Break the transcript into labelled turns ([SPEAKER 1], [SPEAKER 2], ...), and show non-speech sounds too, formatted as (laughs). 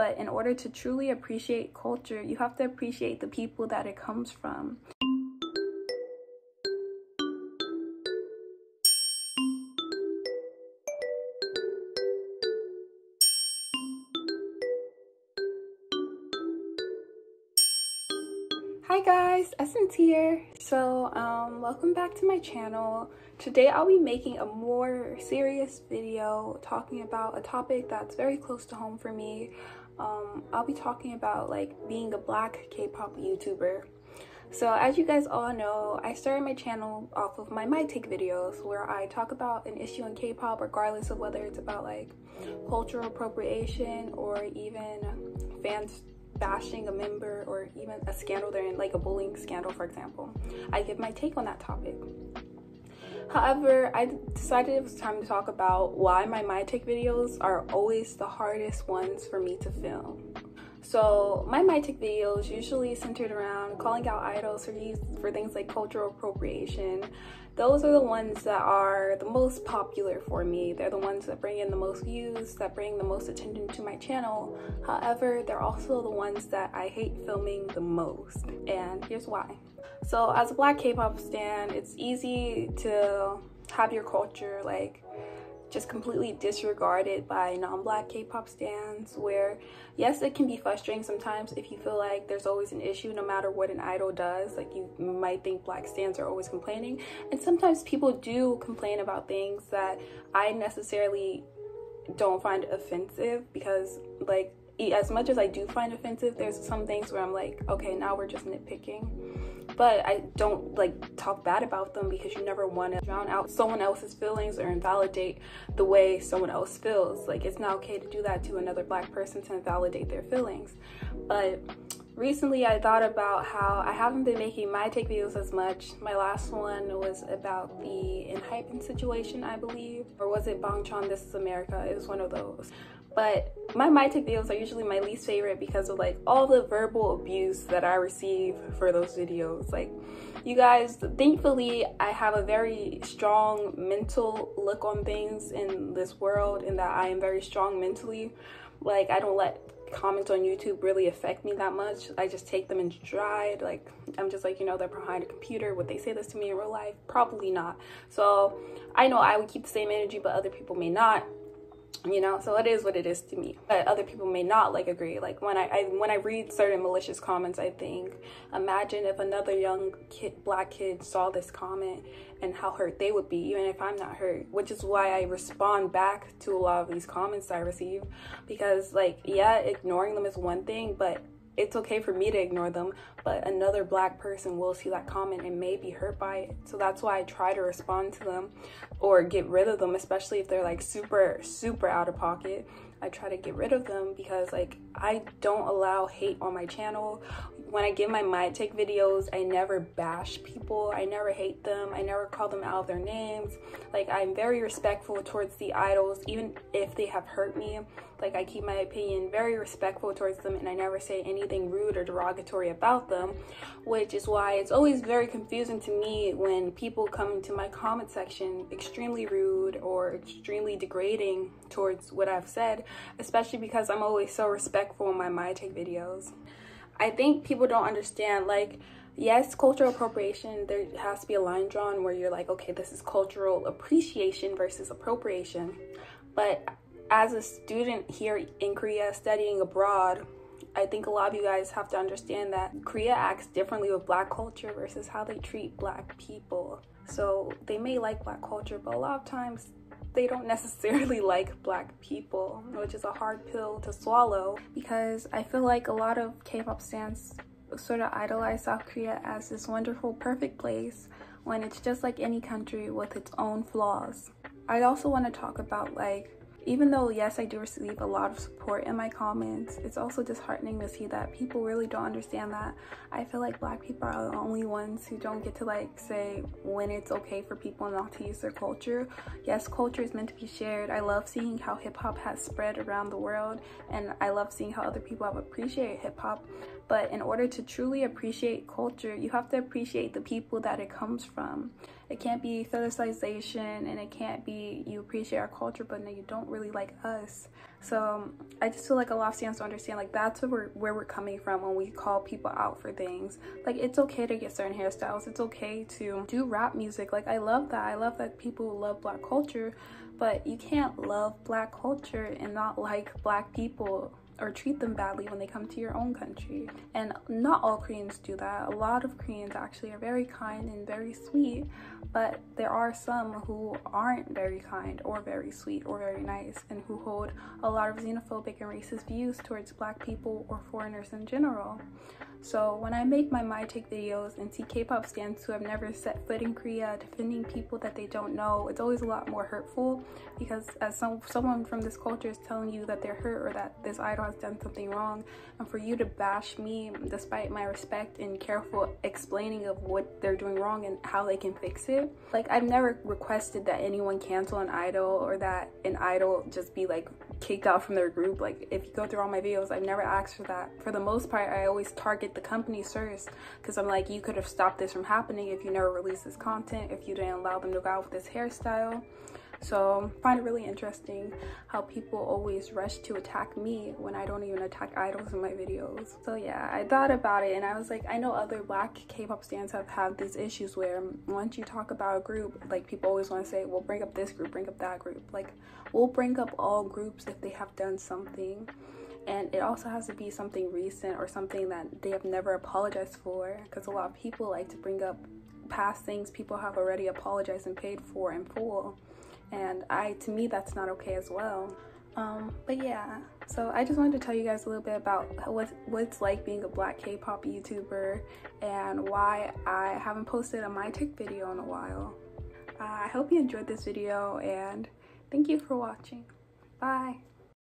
[SPEAKER 1] But in order to truly appreciate culture, you have to appreciate the people that it comes from. Hi guys, Essence here. So, um, welcome back to my channel. Today I'll be making a more serious video talking about a topic that's very close to home for me. Um, I'll be talking about like being a black K-pop YouTuber. So as you guys all know, I started my channel off of my My Take videos where I talk about an issue in K-pop regardless of whether it's about like cultural appropriation or even fans bashing a member or even a scandal they're in, like a bullying scandal, for example. I give my take on that topic. However, I decided it was time to talk about why my My Take videos are always the hardest ones for me to film. So my My Take videos usually centered around calling out idols for, for things like cultural appropriation. Those are the ones that are the most popular for me. They're the ones that bring in the most views, that bring the most attention to my channel. However, they're also the ones that I hate filming the most. And here's why. So as a black K-pop stan, it's easy to have your culture like just completely disregarded by non-black K-pop stans where yes it can be frustrating sometimes if you feel like there's always an issue no matter what an idol does like you might think black stans are always complaining. And sometimes people do complain about things that I necessarily don't find offensive because like as much as I do find offensive there's some things where I'm like okay now we're just nitpicking but I don't like talk bad about them because you never want to drown out someone else's feelings or invalidate the way someone else feels. Like it's not okay to do that to another black person to invalidate their feelings. But recently I thought about how I haven't been making my take videos as much. My last one was about the ENHYPEN situation, I believe. Or was it Bangtan This Is America? It was one of those but my my take videos are usually my least favorite because of like all the verbal abuse that I receive for those videos like you guys thankfully I have a very strong mental look on things in this world and that I am very strong mentally like I don't let comments on YouTube really affect me that much. I just take them in stride. Like, I'm just like, you know, they're behind a computer. Would they say this to me in real life? Probably not. So I know I would keep the same energy, but other people may not you know so it is what it is to me. But other people may not like agree. Like when I, I, when i read certain malicious comments i think imagine if another young kid black kid saw this comment and how hurt they would be even if i'm not hurt which is why i respond back to a lot of these comments i receive. Because like yeah ignoring them is one thing but it's okay for me to ignore them, but another black person will see that comment and may be hurt by it. So that's why I try to respond to them or get rid of them, especially if they're like super, super out of pocket. I try to get rid of them because like I don't allow hate on my channel. When I give my my take videos, I never bash people. I never hate them. I never call them out of their names. Like I'm very respectful towards the idols even if they have hurt me. Like I keep my opinion very respectful towards them and I never say anything rude or derogatory about them, which is why it's always very confusing to me when people come into my comment section extremely rude or extremely degrading towards what I've said, especially because I'm always so respectful in my My Take videos. I think people don't understand like yes, cultural appropriation, there has to be a line drawn where you're like, okay, this is cultural appreciation versus appropriation. But as a student here in Korea studying abroad, I think a lot of you guys have to understand that Korea acts differently with black culture versus how they treat black people. So they may like black culture, but a lot of times they don't necessarily (laughs) like black people, which is a hard pill to swallow because I feel like a lot of K-pop fans sort of idolize South Korea as this wonderful, perfect place when it's just like any country with its own flaws. I also want to talk about like even though yes i do receive a lot of support in my comments it's also disheartening to see that people really don't understand that. I feel like black people are the only ones who don't get to like say when it's okay for people not to use their culture. Yes culture is meant to be shared. I love seeing how hip-hop has spread around the world and i love seeing how other people have appreciated hip-hop but in order to truly appreciate culture you have to appreciate the people that it comes from it can't be fetishization and it can't be you appreciate our culture but no you don't really like us. So um, I just feel like a lot of fans don't understand like that's where we're, where we're coming from when we call people out for things. Like it's okay to get certain hairstyles. It's okay to do rap music. Like I love that. I love that people love black culture, but you can't love black culture and not like black people or treat them badly when they come to your own country. And not all Koreans do that. A lot of Koreans actually are very kind and very sweet, but there are some who aren't very kind or very sweet or very nice and who hold a lot of xenophobic and racist views towards black people or foreigners in general. So when I make my My Take videos and see K-pop stans who have never set foot in Korea defending people that they don't know, it's always a lot more hurtful because as some someone from this culture is telling you that they're hurt or that this idol has done something wrong, and for you to bash me despite my respect and careful explaining of what they're doing wrong and how they can fix it. Like I've never requested that anyone cancel an idol or that an idol just be like kicked out from their group. Like if you go through all my videos, I've never asked for that. For the most part, I always target the company first because I'm like, you could have stopped this from happening if you never released this content, if you didn't allow them to go out with this hairstyle. So I find it really interesting how people always rush to attack me when I don't even attack idols in my videos. So yeah, I thought about it and I was like, I know other black K-pop stans have had these issues where once you talk about a group, like people always want to say, well, bring up this group, bring up that group. Like we'll bring up all groups if they have done something and it also has to be something recent or something that they have never apologized for because a lot of people like to bring up past things people have already apologized and paid for in full and I to me that's not okay as well. Um, but yeah so I just wanted to tell you guys a little bit about what what it's like being a black K-pop YouTuber and why I haven't posted a my take video in a while. Uh, I hope you enjoyed this video and thank you for watching. Bye